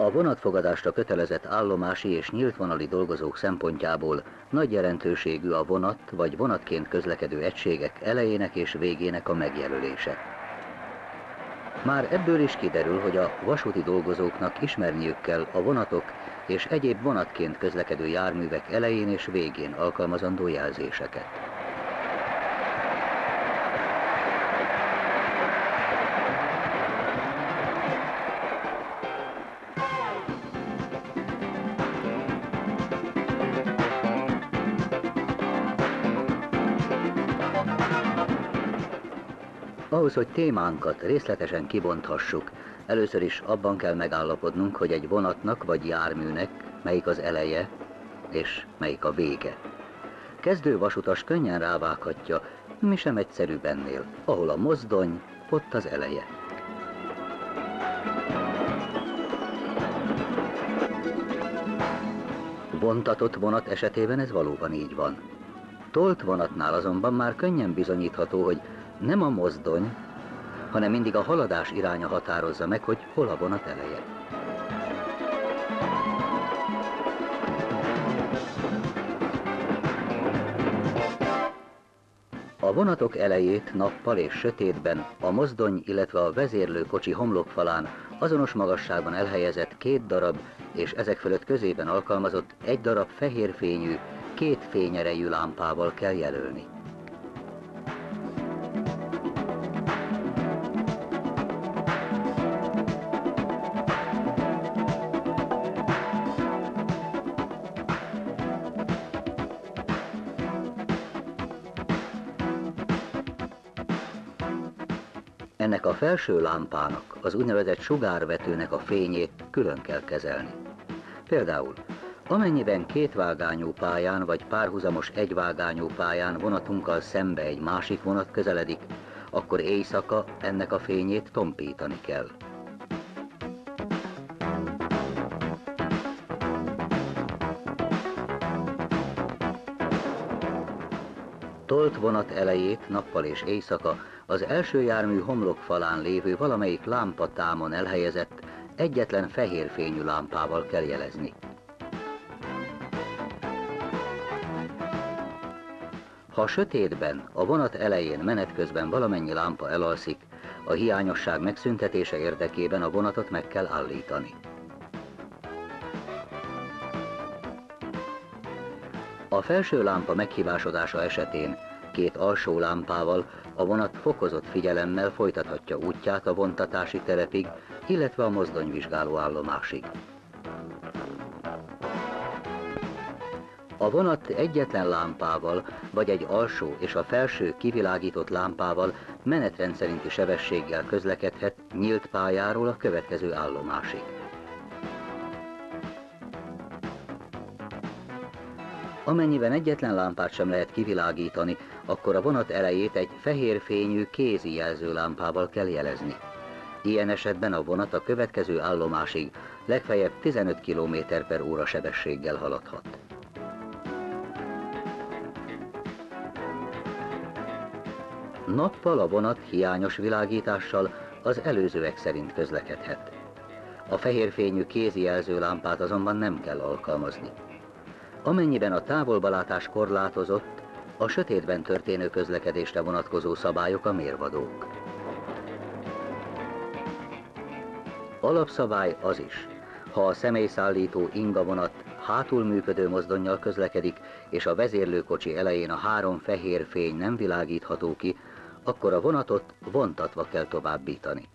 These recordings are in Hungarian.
A vonatfogadásra kötelezett állomási és nyílt vonali dolgozók szempontjából nagy jelentőségű a vonat vagy vonatként közlekedő egységek elejének és végének a megjelölése. Már ebből is kiderül, hogy a vasúti dolgozóknak ismerniük kell a vonatok és egyéb vonatként közlekedő járművek elején és végén alkalmazandó jelzéseket. Ahhoz, hogy témánkat részletesen kibonthassuk, először is abban kell megállapodnunk, hogy egy vonatnak vagy járműnek melyik az eleje és melyik a vége. Kezdő vasutas könnyen rávághatja, mi sem egyszerűbb ennél, ahol a mozdony, ott az eleje. Vontatott vonat esetében ez valóban így van. Tolt vonatnál azonban már könnyen bizonyítható, hogy nem a mozdony, hanem mindig a haladás iránya határozza meg, hogy hol a vonat eleje. A vonatok elejét nappal és sötétben a mozdony, illetve a vezérlőkocsi homlokfalán azonos magasságban elhelyezett két darab és ezek fölött közében alkalmazott egy darab fehér fényű, két fényerejű lámpával kell jelölni. Felső lámpának, az úgynevezett sugárvetőnek a fényét külön kell kezelni. Például, amennyiben kétvágányú pályán vagy párhuzamos egyvágányú pályán vonatunkkal szembe egy másik vonat közeledik, akkor éjszaka ennek a fényét tompítani kell. Tolt vonat elejét nappal és éjszaka az első jármű homlokfalán lévő valamelyik lámpatámon elhelyezett egyetlen fehér fényű lámpával kell jelezni. Ha sötétben, a vonat elején menet közben valamennyi lámpa elalszik, a hiányosság megszüntetése érdekében a vonatot meg kell állítani. A felső lámpa meghibásodása esetén két alsó lámpával a vonat fokozott figyelemmel folytathatja útját a vontatási telepig, illetve a mozdonyvizsgáló állomásig. A vonat egyetlen lámpával, vagy egy alsó és a felső kivilágított lámpával menetrend szerinti sebességgel közlekedhet nyílt pályáról a következő állomásig. Amennyiben egyetlen lámpát sem lehet kivilágítani, akkor a vonat elejét egy fehér fényű kézi jelzőlámpával kell jelezni. Ilyen esetben a vonat a következő állomásig legfeljebb 15 km per óra sebességgel haladhat. Nappal a vonat hiányos világítással az előzőek szerint közlekedhet. A fehérfényű kézi jelzőlámpát azonban nem kell alkalmazni. Amennyiben a távolbalátás korlátozott, a sötétben történő közlekedésre vonatkozó szabályok a mérvadók. Alapszabály az is, ha a személyszállító inga vonat hátul működő mozdonnyal közlekedik, és a vezérlőkocsi elején a három fehér fény nem világítható ki, akkor a vonatot vontatva kell továbbítani.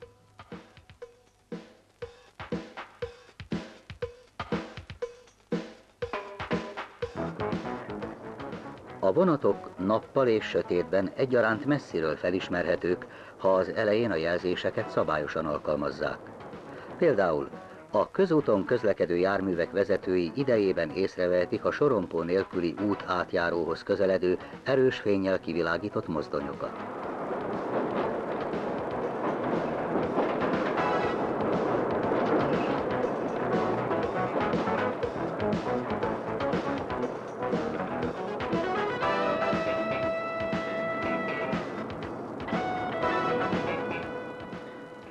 Vonatok nappal és sötétben egyaránt messziről felismerhetők, ha az elején a jelzéseket szabályosan alkalmazzák. Például a közúton közlekedő járművek vezetői idejében észrevehetik a sorompó nélküli út átjáróhoz közeledő, erős fényjel kivilágított mozdonyokat.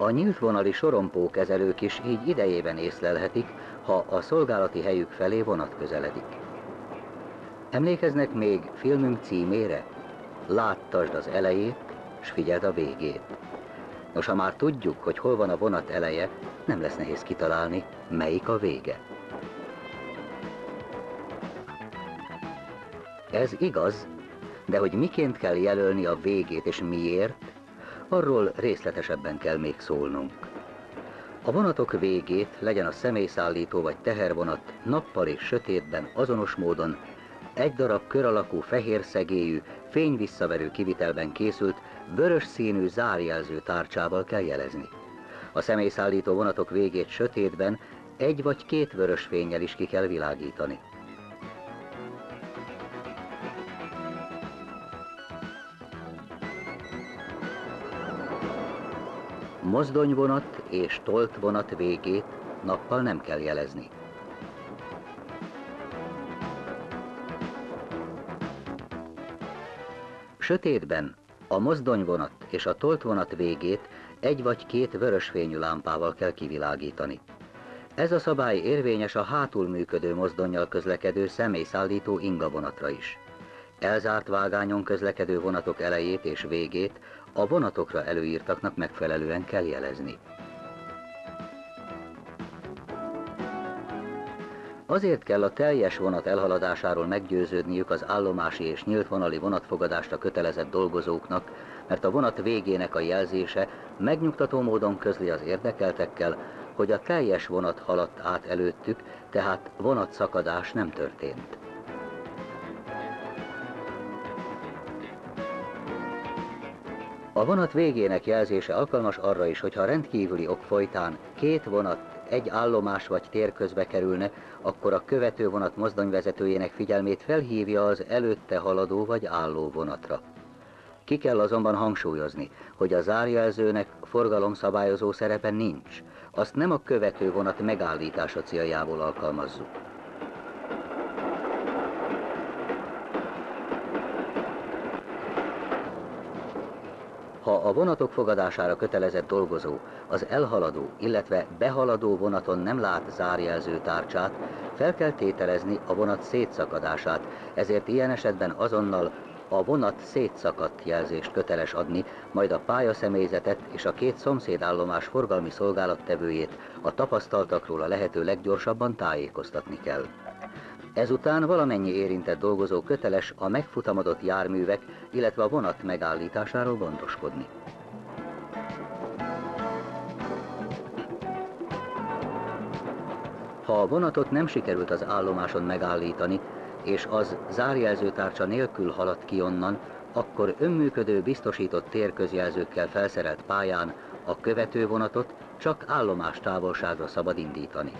A nyílt vonali sorompókezelők is így idejében észlelhetik, ha a szolgálati helyük felé vonat közeledik. Emlékeznek még filmünk címére? Láttasd az elejét, s figyeld a végét. Nos, ha már tudjuk, hogy hol van a vonat eleje, nem lesz nehéz kitalálni, melyik a vége. Ez igaz, de hogy miként kell jelölni a végét és miért, arról részletesebben kell még szólnunk. A vonatok végét, legyen a személyszállító vagy tehervonat, nappal és sötétben azonos módon egy darab kör alakú fehér szegélyű, fényvisszaverő kivitelben készült, vörös színű zárjelző tárcsával kell jelezni. A személyszállító vonatok végét sötétben egy vagy két vörös fényel is ki kell világítani. Mozdonyvonat és tolt vonat végét nappal nem kell jelezni. Sötétben a mozdonyvonat és a toltvonat végét egy vagy két vörösfényű lámpával kell kivilágítani. Ez a szabály érvényes a hátul működő mozdonyjal közlekedő személyszállító ingavonatra is. Elzárt vágányon közlekedő vonatok elejét és végét a vonatokra előírtaknak megfelelően kell jelezni. Azért kell a teljes vonat elhaladásáról meggyőződniük az állomási és nyílt vonali vonatfogadásra kötelezett dolgozóknak, mert a vonat végének a jelzése megnyugtató módon közli az érdekeltekkel, hogy a teljes vonat haladt át előttük, tehát vonatszakadás nem történt. A vonat végének jelzése alkalmas arra is, hogyha rendkívüli ok folytán két vonat egy állomás vagy tér közbe kerülne, akkor a követő vonat mozdonyvezetőjének figyelmét felhívja az előtte haladó vagy álló vonatra. Ki kell azonban hangsúlyozni, hogy a zárjelzőnek forgalomszabályozó szerepe nincs, azt nem a követő vonat megállítása céljából alkalmazzuk. Ha a vonatok fogadására kötelezett dolgozó az elhaladó, illetve behaladó vonaton nem lát zárjelző tárcsát, fel kell tételezni a vonat szétszakadását, ezért ilyen esetben azonnal a vonat szétszakadt jelzést köteles adni, majd a pályaszemélyzetet és a két szomszédállomás forgalmi szolgálattevőjét a tapasztaltakról a lehető leggyorsabban tájékoztatni kell. Ezután valamennyi érintett dolgozó köteles a megfutamodott járművek, illetve a vonat megállításáról gondoskodni. Ha a vonatot nem sikerült az állomáson megállítani, és az zárjelzőtárcsa nélkül haladt ki onnan, akkor önműködő biztosított térközjelzőkkel felszerelt pályán a követő vonatot csak állomás távolságra szabad indítani.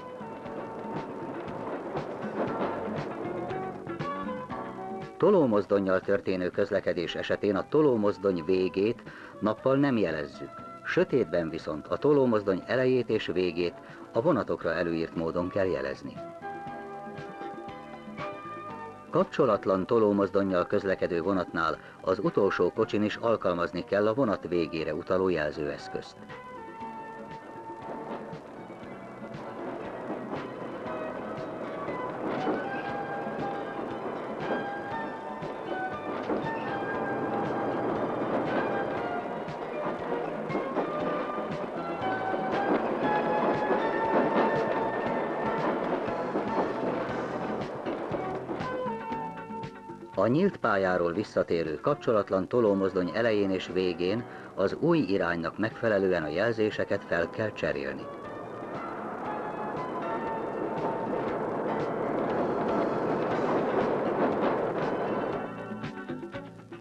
Tolómozdonnyal történő közlekedés esetén a tolómozdony végét nappal nem jelezzük. Sötétben viszont a tolómozdony elejét és végét a vonatokra előírt módon kell jelezni. Kapcsolatlan tolómozdonnyal közlekedő vonatnál az utolsó kocsin is alkalmazni kell a vonat végére utaló jelzőeszközt. A nyílt pályáról visszatérő kapcsolatlan tolómozdony elején és végén az új iránynak megfelelően a jelzéseket fel kell cserélni.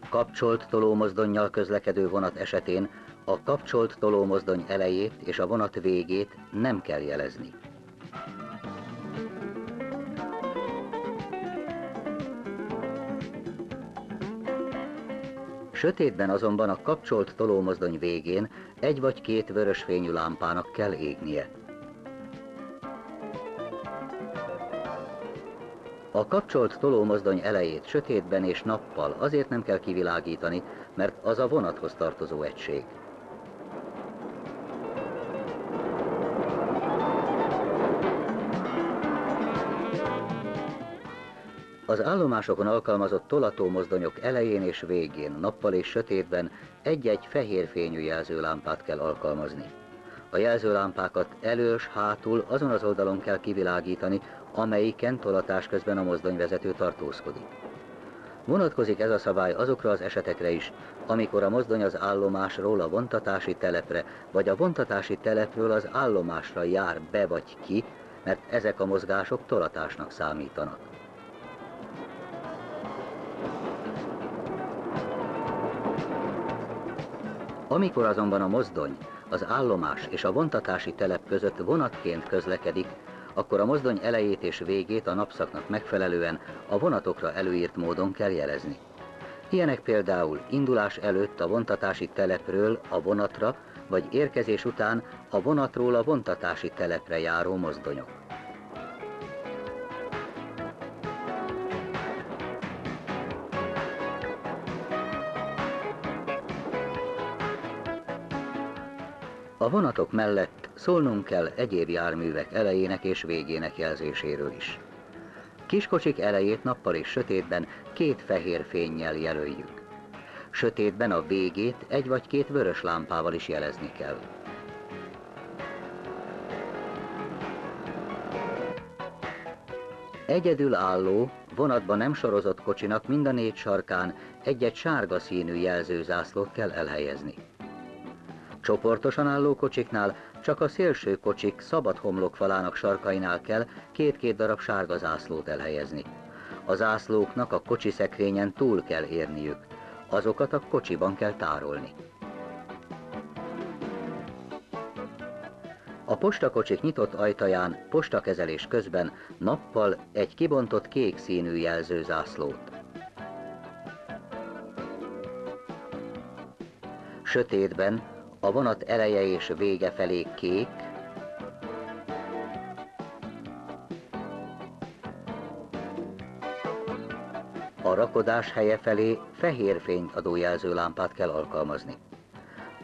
Kapcsolt tolómozdonnyal közlekedő vonat esetén a kapcsolt tolómozdony elejét és a vonat végét nem kell jelezni. Sötétben azonban a kapcsolt tolómozdony végén egy vagy két vörösfényű lámpának kell égnie. A kapcsolt tolómozdony elejét sötétben és nappal azért nem kell kivilágítani, mert az a vonathoz tartozó egység. Az állomásokon alkalmazott tolató mozdonyok elején és végén, nappal és sötétben egy-egy fehér fényű jelzőlámpát kell alkalmazni. A jelzőlámpákat elől s hátul azon az oldalon kell kivilágítani, amelyiken tolatás közben a mozdonyvezető tartózkodik. Vonatkozik ez a szabály azokra az esetekre is, amikor a mozdony az állomásról a vontatási telepre, vagy a vontatási telepről az állomásra jár be vagy ki, mert ezek a mozgások tolatásnak számítanak. Amikor azonban a mozdony az állomás és a vontatási telep között vonatként közlekedik, akkor a mozdony elejét és végét a napszaknak megfelelően a vonatokra előírt módon kell jelezni. Ilyenek például indulás előtt a vontatási telepről a vonatra, vagy érkezés után a vonatról a vontatási telepre járó mozdonyok. A vonatok mellett szólnunk kell egyéb járművek elejének és végének jelzéséről is. Kiskocsik elejét nappal és sötétben két fehér fényjel jelöljük. Sötétben a végét egy vagy két vörös lámpával is jelezni kell. Egyedül álló, vonatban nem sorozott kocsinak mind a négy sarkán egy-egy sárga színű jelzőzászlót kell elhelyezni. Csoportosan álló kocsiknál csak a szélső kocsik szabad homlokfalának sarkainál kell két-két darab sárga zászlót elhelyezni. A zászlóknak a kocsi szekrényen túl kell érniük, azokat a kocsiban kell tárolni. A postakocsik nyitott ajtaján postakezelés közben nappal egy kibontott kék színű jelzőzászlót. Sötétben a vonat eleje és vége felé kék, a rakodás helye felé fehér fényt adó jelzőlámpát kell alkalmazni.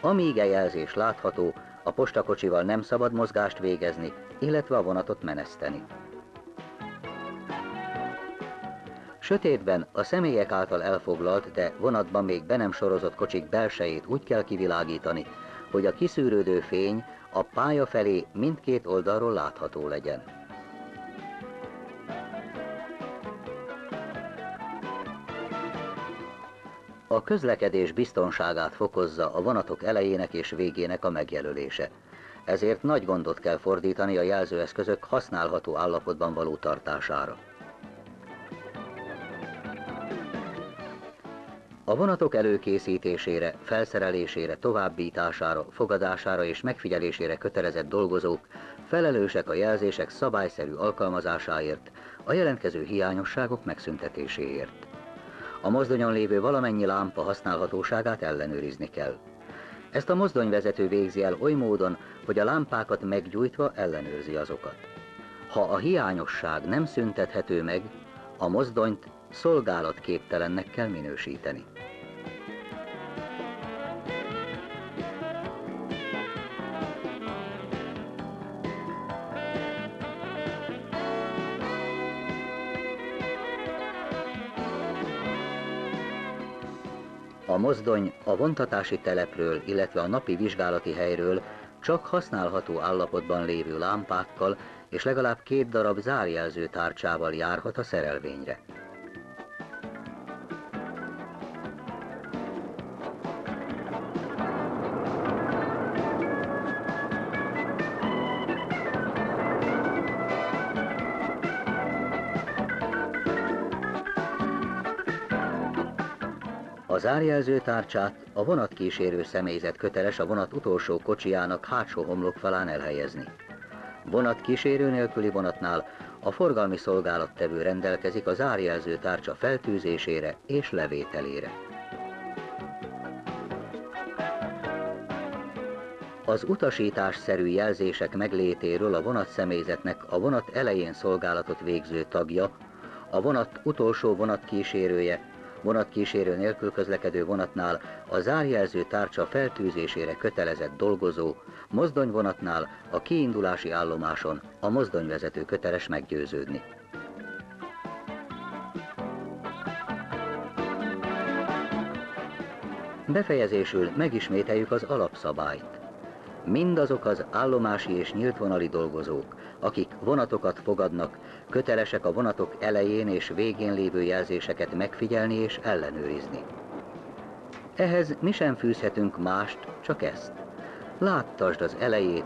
Amíg a jelzés látható, a postakocsival nem szabad mozgást végezni, illetve a vonatot meneszteni. Sötétben a személyek által elfoglalt, de vonatban még be nem sorozott kocsik belsejét úgy kell kivilágítani, hogy a kiszűrődő fény a pálya felé mindkét oldalról látható legyen. A közlekedés biztonságát fokozza a vonatok elejének és végének a megjelölése. Ezért nagy gondot kell fordítani a jelzőeszközök használható állapotban való tartására. A vonatok előkészítésére, felszerelésére, továbbítására, fogadására és megfigyelésére kötelezett dolgozók felelősek a jelzések szabályszerű alkalmazásáért, a jelentkező hiányosságok megszüntetéséért. A mozdonyon lévő valamennyi lámpa használhatóságát ellenőrizni kell. Ezt a mozdonyvezető végzi el oly módon, hogy a lámpákat meggyújtva ellenőrzi azokat. Ha a hiányosság nem szüntethető meg, a mozdonyt szolgálatképtelennek kell minősíteni. A mozdony a vontatási telepről, illetve a napi vizsgálati helyről csak használható állapotban lévő lámpákkal és legalább két darab zárjelző tárcsával járhat a szerelvényre. Az árjelző tárcsát a vonatkísérő személyzet köteles a vonat utolsó kocsijának hátsó homlokfalán elhelyezni. Vonat kísérő nélküli vonatnál a forgalmi szolgálattevő rendelkezik az árjelző tárcsa feltűzésére és levételére. Az utasításszerű jelzések meglétéről a vonat személyzetnek a vonat elején szolgálatot végző tagja, a vonat utolsó vonatkísérője vonatkísérő nélkül közlekedő vonatnál a zárjelző tárcsa feltűzésére kötelezett dolgozó, mozdonyvonatnál a kiindulási állomáson a mozdonyvezető köteles meggyőződni. Befejezésül megismételjük az alapszabályt. Mindazok az állomási és nyíltvonali dolgozók, akik vonatokat fogadnak, kötelesek a vonatok elején és végén lévő jelzéseket megfigyelni és ellenőrizni. Ehhez mi sem fűzhetünk mást, csak ezt. Láttasd az elejét,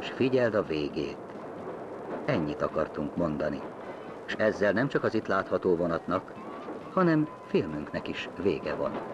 és figyeld a végét. Ennyit akartunk mondani. És ezzel nem csak az itt látható vonatnak, hanem filmünknek is vége van.